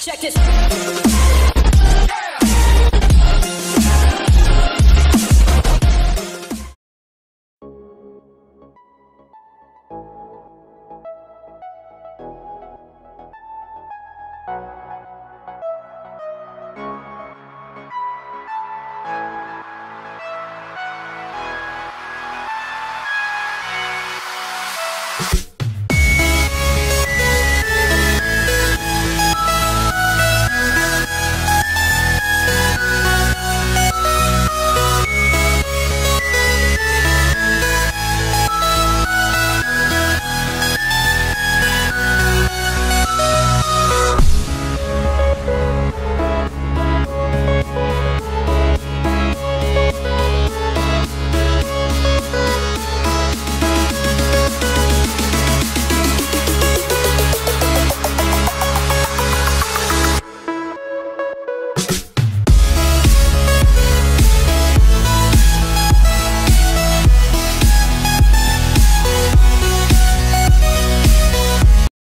Check it.